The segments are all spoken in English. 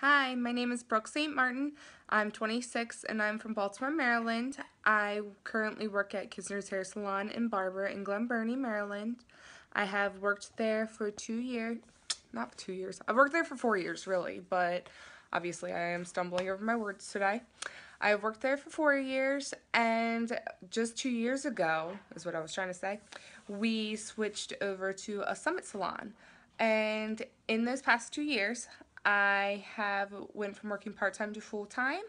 Hi, my name is Brooke St. Martin. I'm 26 and I'm from Baltimore, Maryland. I currently work at Kisner's Hair Salon and Barber in Glen Burnie, Maryland. I have worked there for two years, not two years, I've worked there for four years really, but obviously I am stumbling over my words today. I have worked there for four years and just two years ago, is what I was trying to say, we switched over to a summit salon. And in those past two years, I have went from working part-time to full-time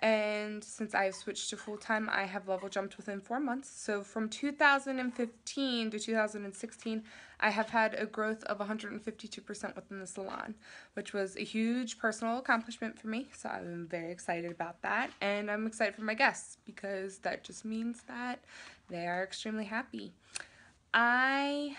and since I have switched to full-time I have level jumped within four months so from 2015 to 2016 I have had a growth of 152% within the salon which was a huge personal accomplishment for me so I'm very excited about that and I'm excited for my guests because that just means that they are extremely happy. I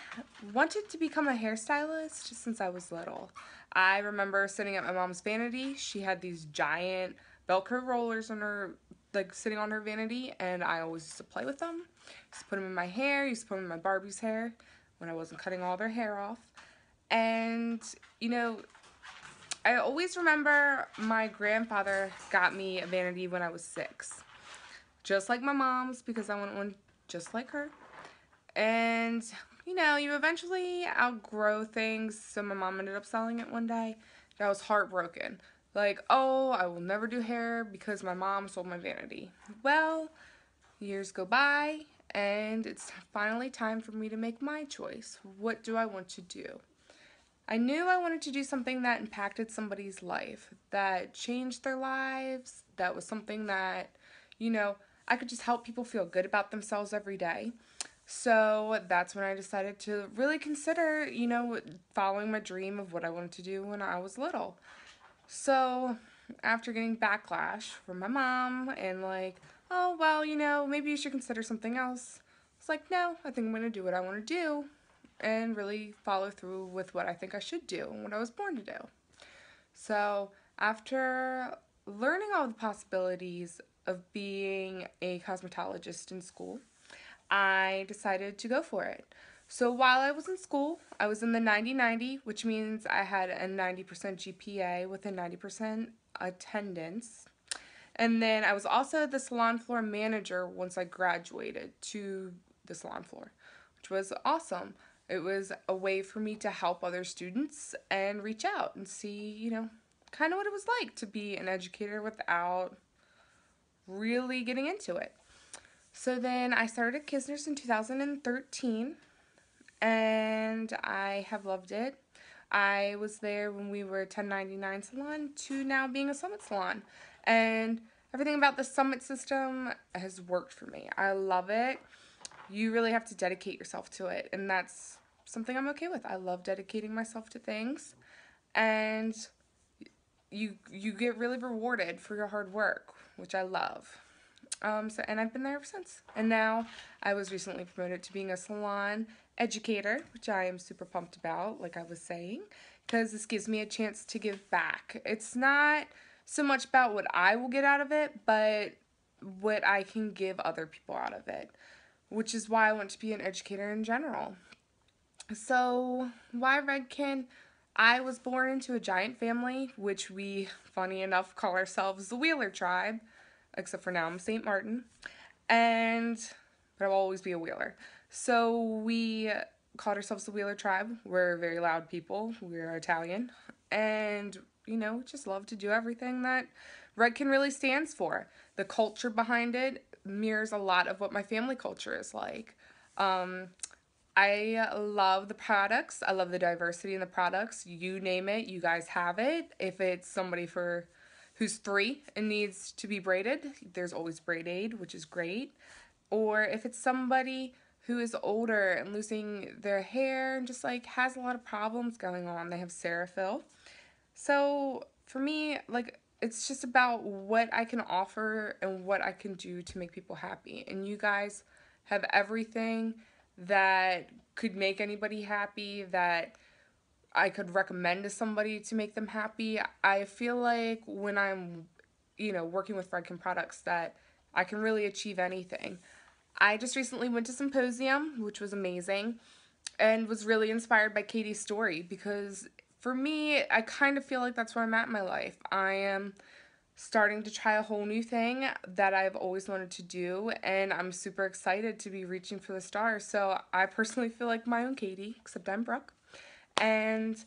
wanted to become a hairstylist since I was little. I remember sitting at my mom's vanity. She had these giant Velcro rollers on her, like sitting on her vanity, and I always used to play with them. Used to put them in my hair, used to put them in my Barbie's hair when I wasn't cutting all their hair off. And, you know, I always remember my grandfather got me a vanity when I was six. Just like my mom's, because I want one just like her. And, you know, you eventually outgrow things. So my mom ended up selling it one day. I was heartbroken. Like, oh, I will never do hair because my mom sold my vanity. Well, years go by and it's finally time for me to make my choice. What do I want to do? I knew I wanted to do something that impacted somebody's life, that changed their lives, that was something that, you know, I could just help people feel good about themselves every day. So that's when I decided to really consider, you know, following my dream of what I wanted to do when I was little. So after getting backlash from my mom and like, oh, well, you know, maybe you should consider something else. It's like, no, I think I'm going to do what I want to do and really follow through with what I think I should do and what I was born to do. So after learning all the possibilities of being a cosmetologist in school, I decided to go for it. So while I was in school, I was in the 90-90, which means I had a 90% GPA with a 90% attendance. And then I was also the salon floor manager once I graduated to the salon floor, which was awesome. It was a way for me to help other students and reach out and see, you know, kind of what it was like to be an educator without really getting into it. So then I started Kisner's in 2013 and I have loved it. I was there when we were 1099 salon to now being a summit salon and everything about the summit system has worked for me. I love it. You really have to dedicate yourself to it and that's something I'm okay with. I love dedicating myself to things and you you get really rewarded for your hard work, which I love. Um, so, and I've been there ever since. And now I was recently promoted to being a salon educator, which I am super pumped about, like I was saying, because this gives me a chance to give back. It's not so much about what I will get out of it, but what I can give other people out of it, which is why I want to be an educator in general. So, why Redken? I was born into a giant family, which we, funny enough, call ourselves the Wheeler tribe except for now I'm St. Martin, and but I'll always be a Wheeler. So we called ourselves the Wheeler Tribe. We're very loud people. We're Italian, and you know, just love to do everything that Redken really stands for. The culture behind it mirrors a lot of what my family culture is like. Um, I love the products. I love the diversity in the products. You name it, you guys have it. If it's somebody for who's three and needs to be braided, there's always braid aid, which is great. Or if it's somebody who is older and losing their hair and just like has a lot of problems going on, they have Cerafill. So for me, like it's just about what I can offer and what I can do to make people happy. And you guys have everything that could make anybody happy, that I could recommend to somebody to make them happy. I feel like when I'm, you know, working with Redken products that I can really achieve anything. I just recently went to Symposium, which was amazing, and was really inspired by Katie's story because for me, I kind of feel like that's where I'm at in my life. I am starting to try a whole new thing that I've always wanted to do, and I'm super excited to be reaching for the stars. So I personally feel like my own Katie, except I'm Brooke. And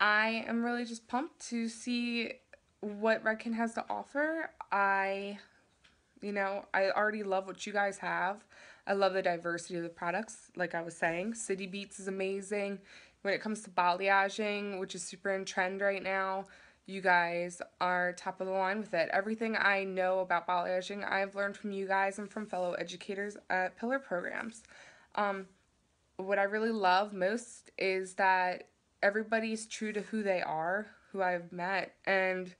I am really just pumped to see what Redken has to offer. I, you know, I already love what you guys have. I love the diversity of the products, like I was saying. City Beats is amazing. When it comes to balayaging, which is super in trend right now, you guys are top of the line with it. Everything I know about balayaging, I've learned from you guys and from fellow educators at Pillar Programs. Um, what I really love most is that everybody's true to who they are, who I've met, and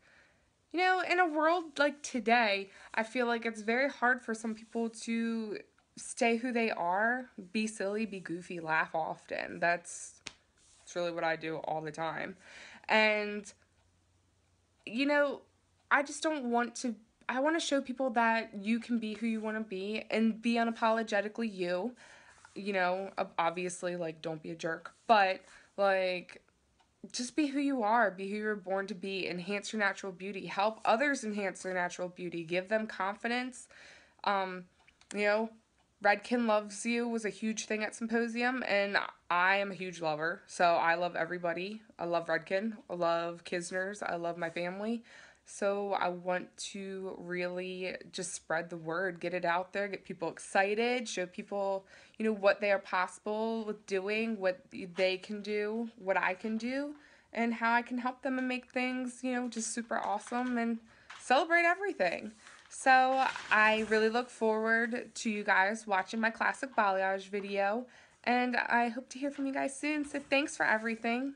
you know, in a world like today, I feel like it's very hard for some people to stay who they are, be silly, be goofy, laugh often. That's that's really what I do all the time. And you know, I just don't want to I want to show people that you can be who you want to be and be unapologetically you. You know, obviously like don't be a jerk, but like just be who you are, be who you're born to be, enhance your natural beauty, help others enhance their natural beauty, give them confidence. Um, you know, Redken Loves You was a huge thing at Symposium, and I am a huge lover, so I love everybody. I love Redken, I love Kisners, I love my family. So I want to really just spread the word, get it out there, get people excited, show people, you know, what they are possible with doing, what they can do, what I can do, and how I can help them and make things, you know, just super awesome and celebrate everything. So I really look forward to you guys watching my classic balayage video, and I hope to hear from you guys soon. So thanks for everything.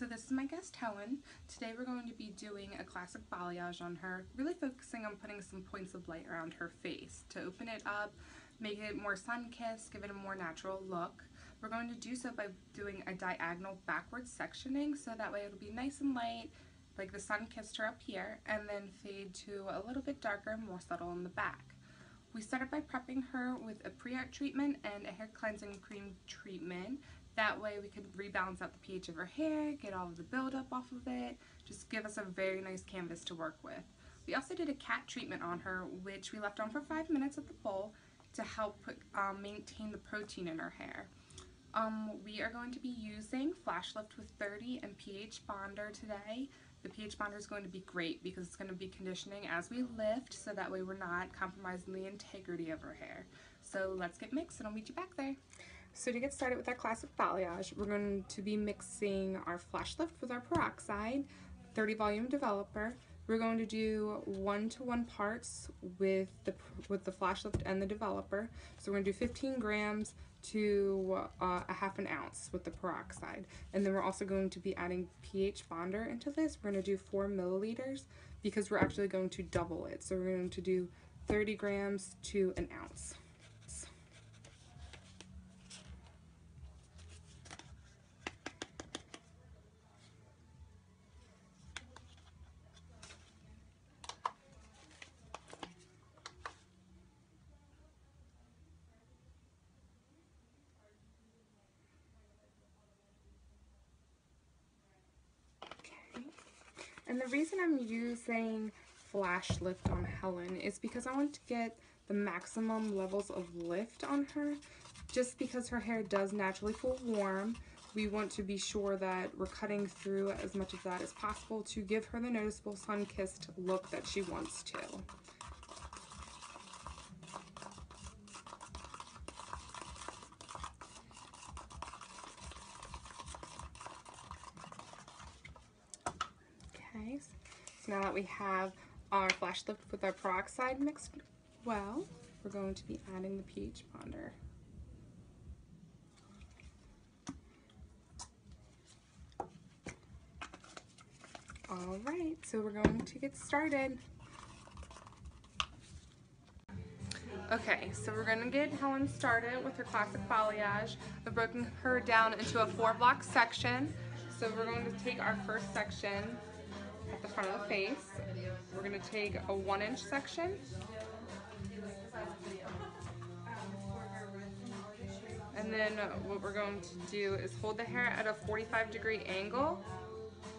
So this is my guest Helen. Today we're going to be doing a classic balayage on her, really focusing on putting some points of light around her face to open it up, make it more sun-kissed, give it a more natural look. We're going to do so by doing a diagonal backwards sectioning so that way it'll be nice and light, like the sun kissed her up here, and then fade to a little bit darker, more subtle in the back. We started by prepping her with a pre-art treatment and a hair cleansing cream treatment that way we could rebalance out the pH of her hair, get all of the buildup off of it, just give us a very nice canvas to work with. We also did a cat treatment on her, which we left on for five minutes at the bowl to help um, maintain the protein in her hair. Um, we are going to be using Flash Lift with 30 and pH Bonder today. The pH Bonder is going to be great because it's going to be conditioning as we lift, so that way we're not compromising the integrity of her hair. So let's get mixed and I'll meet you back there. So to get started with our classic balayage, we're going to be mixing our flash lift with our peroxide, 30 volume developer. We're going to do one to one parts with the with the flash lift and the developer. So we're going to do 15 grams to uh, a half an ounce with the peroxide. And then we're also going to be adding pH bonder into this. We're going to do four milliliters because we're actually going to double it. So we're going to do 30 grams to an ounce. And the reason I'm using Flash Lift on Helen is because I want to get the maximum levels of lift on her. Just because her hair does naturally feel warm, we want to be sure that we're cutting through as much of that as possible to give her the noticeable sun-kissed look that she wants to. So now that we have our flash lift with our peroxide mixed well, we're going to be adding the pH bonder. All right, so we're going to get started. Okay, so we're gonna get Helen started with her classic balayage. I've broken her down into a four block section. So we're going to take our first section at the front of the face. We're going to take a one inch section And then what we're going to do is hold the hair at a 45 degree angle.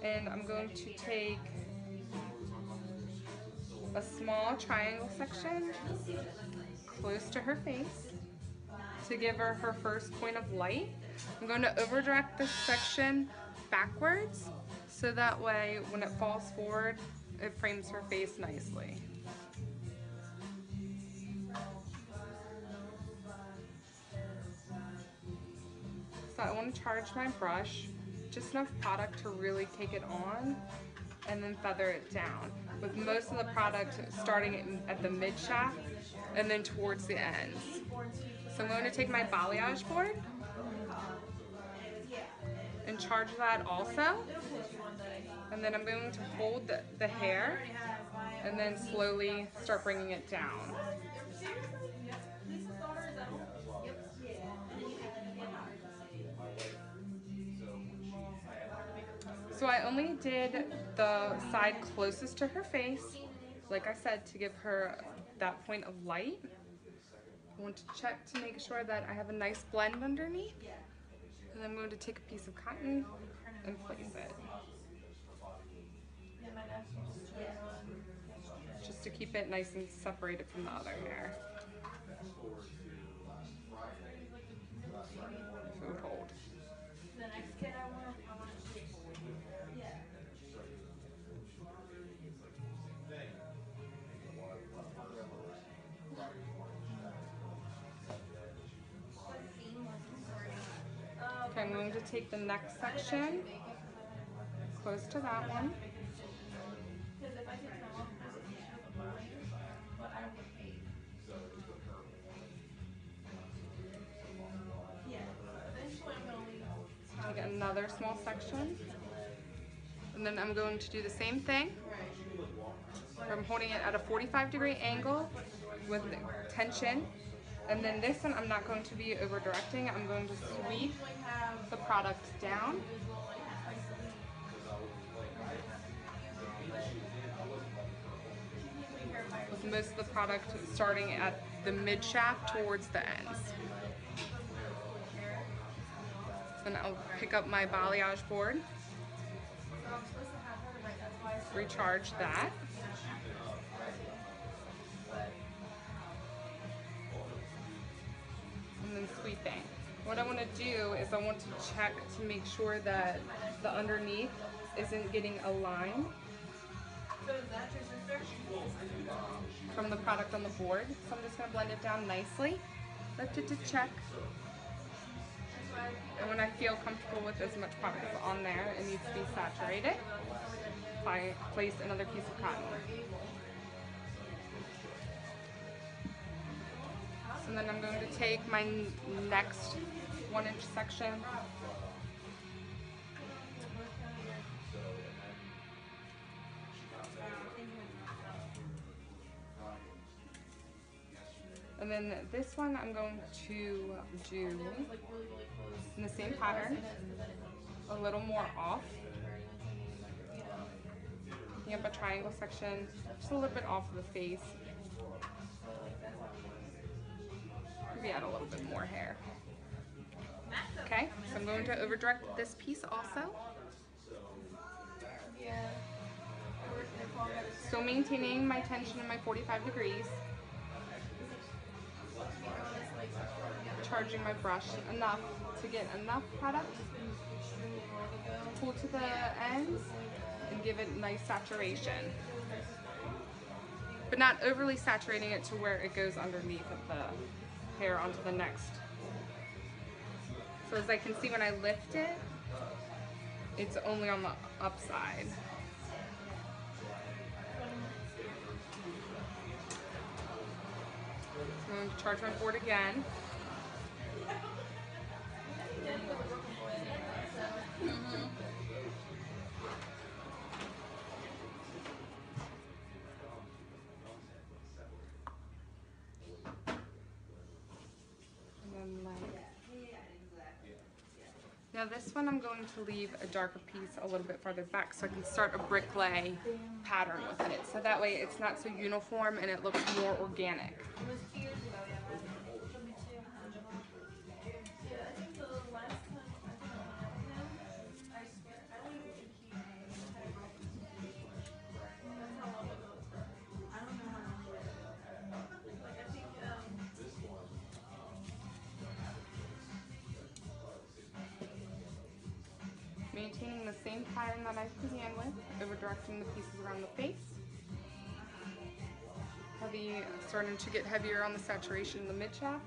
And I'm going to take a small triangle section close to her face to give her her first point of light. I'm going to overdirect this section backwards so that way when it falls forward it frames her face nicely. So I want to charge my brush, just enough product to really take it on and then feather it down with most of the product starting at the mid shaft and then towards the ends. So I'm going to take my balayage board and charge that also. And then I'm going to hold the, the hair and then slowly start bringing it down. So I only did the side closest to her face, like I said, to give her that point of light. I want to check to make sure that I have a nice blend underneath. And I'm going to take a piece of cotton and place it. Just to keep it nice and separated from the other hair. Food hold. To take the next section, close to that one. Take another small section. And then I'm going to do the same thing. I'm holding it at a 45 degree angle with tension. And then this one I'm not going to be over directing. I'm going to sweep the product down. With most of the product starting at the mid shaft towards the ends. Then I'll pick up my balayage board, recharge that. And then sweeping. What I want to do is I want to check to make sure that the underneath isn't getting a line from the product on the board. So I'm just going to blend it down nicely. Lift it to check. And when I feel comfortable with as much product on there, it needs to be saturated. I place another piece of cotton. So then I'm going to take my next one inch section And then this one I'm going to do in the same pattern, a little more off. Picking up a triangle section, just a little bit off of the face. Maybe add a little bit more hair. Okay, so I'm going to over direct this piece also. Still maintaining my tension in my 45 degrees. Charging my brush enough to get enough product pull to the ends and give it nice saturation. But not overly saturating it to where it goes underneath of the hair onto the next. So as I can see when I lift it, it's only on the upside. So I'm going to charge my board again. Mm-hmm. Now this one I'm going to leave a darker piece a little bit farther back so I can start a brick lay pattern with it. So that way it's not so uniform and it looks more organic. Maintaining the same pattern that I began with, over directing the pieces around the face. Heavy, starting to get heavier on the saturation in the mid shaft.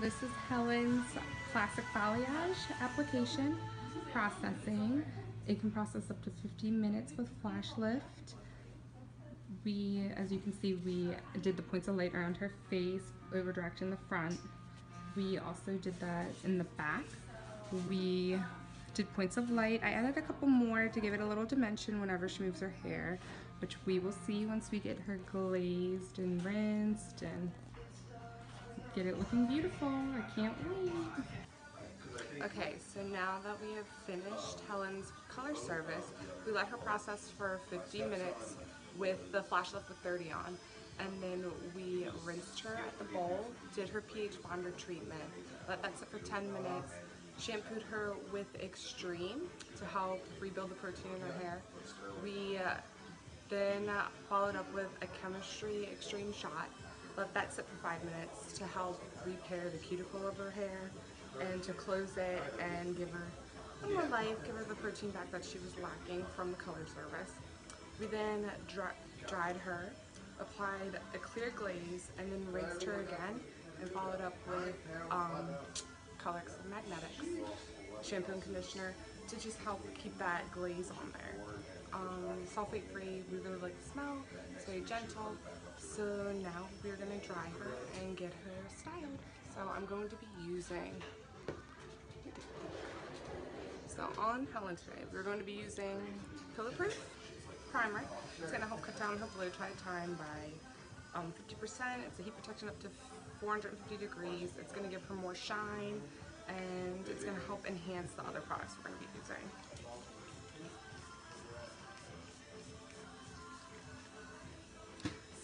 This is Helen's classic balayage application processing. It can process up to 15 minutes with flash lift. We, as you can see, we did the points of light around her face, over direct in the front. We also did that in the back. We did points of light. I added a couple more to give it a little dimension whenever she moves her hair, which we will see once we get her glazed and rinsed and it looking beautiful. I can't wait. Okay, so now that we have finished Helen's color service, we let her process for 15 minutes with the flash lift with 30 on. And then we rinsed her at the bowl, did her pH bonder treatment, let that sit for 10 minutes, shampooed her with Extreme to help rebuild the protein in her hair. We uh, then followed up with a chemistry extreme shot. Let that sit for five minutes to help repair the cuticle of her hair and to close it and give her more life, give her the protein back that she was lacking from the color service. We then dried her, applied a clear glaze, and then rinsed her again and followed up with um, Collex Magnetics shampoo and conditioner to just help keep that glaze on there. Um, sulfate free. We really like the smell. It's very gentle. So now we're gonna dry her and get her styled. So I'm going to be using. So on Helen today, we're going to be using Pillow Proof Primer. It's gonna help cut down her blow dry time by um, 50%. It's a heat protection up to 450 degrees. It's gonna give her more shine and it's gonna help enhance the other products we're gonna be using.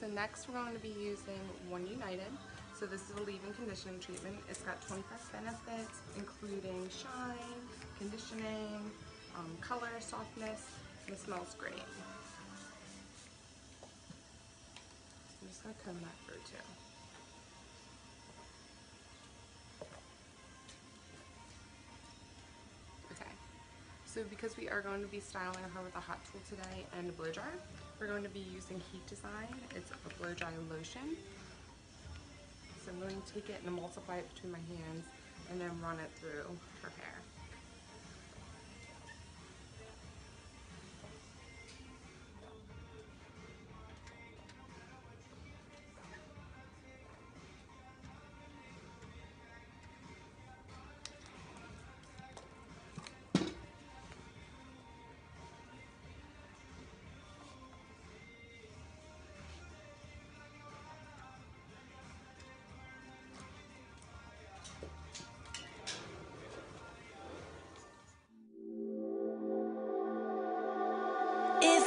So next we're going to be using One United. So this is a leave-in conditioning treatment. It's got 25 benefits, including shine, conditioning, um, color, softness, and it smells great. I'm just gonna comb that through too. So because we are going to be styling her with a hot tool today and a blow dryer, we're going to be using Heat Design. It's a blow dry lotion. So I'm going to take it and multiply it between my hands and then run it through her hair.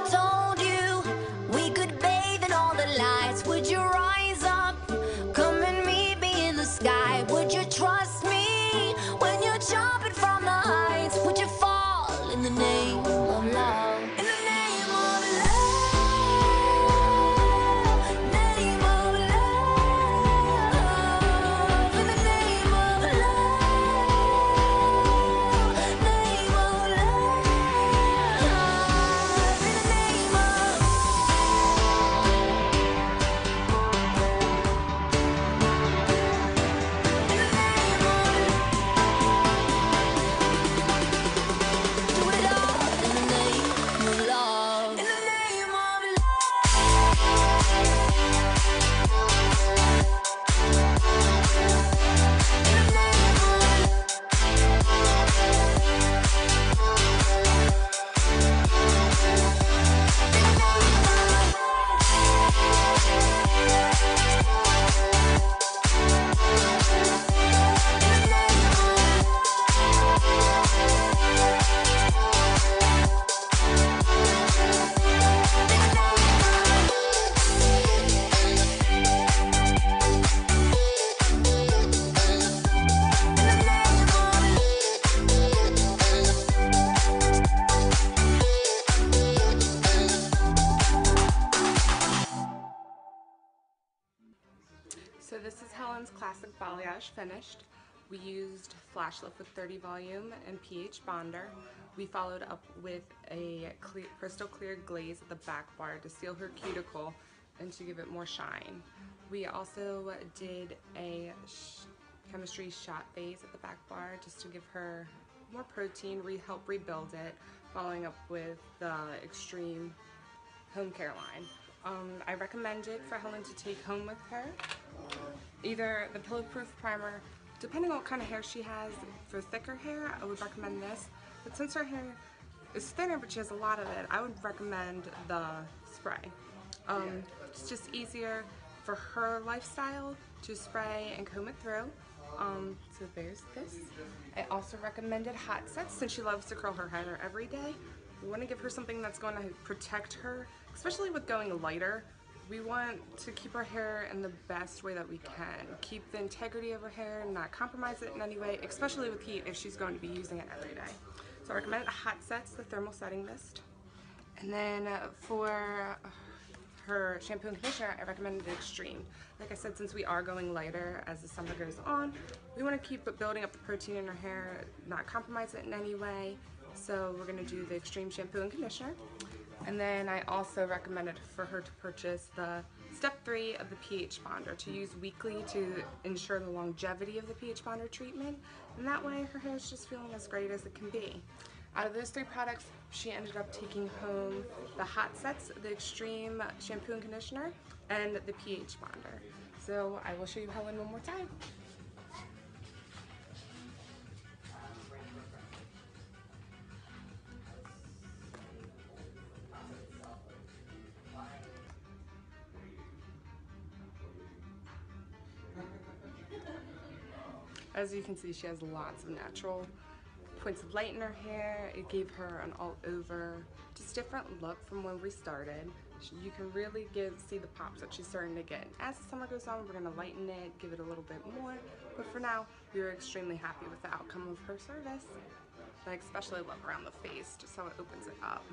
If Lift with 30 volume and pH bonder. We followed up with a clear, crystal clear glaze at the back bar to seal her cuticle and to give it more shine. We also did a sh chemistry shot phase at the back bar just to give her more protein, re help rebuild it, following up with the extreme home care line. Um, I recommend it for Helen to take home with her. Either the Pillow Proof Primer, depending on what kind of hair she has, for thicker hair, I would recommend this. But since her hair is thinner but she has a lot of it, I would recommend the spray. Um, it's just easier for her lifestyle to spray and comb it through. Um, so there's this. I also recommended hot sets since she loves to curl her hair every day. We want to give her something that's going to protect her, especially with going lighter. We want to keep our hair in the best way that we can. Keep the integrity of her hair, not compromise it in any way, especially with heat if she's going to be using it every day. So I recommend hot sets, the thermal setting mist. And then for her shampoo and conditioner, I recommend the Extreme. Like I said, since we are going lighter as the summer goes on, we want to keep building up the protein in her hair, not compromise it in any way. So we're going to do the Extreme shampoo and conditioner. And then I also recommended for her to purchase the step three of the pH bonder to use weekly to ensure the longevity of the pH bonder treatment. And that way her hair is just feeling as great as it can be. Out of those three products, she ended up taking home the hot sets, the extreme shampoo and conditioner, and the pH bonder. So I will show you Helen one more time. As you can see, she has lots of natural points of light in her hair. It gave her an all over, just different look from when we started. You can really get, see the pops that she's starting to get. As the summer goes on, we're gonna lighten it, give it a little bit more. But for now, we were extremely happy with the outcome of her service. I especially love around the face, just how it opens it up.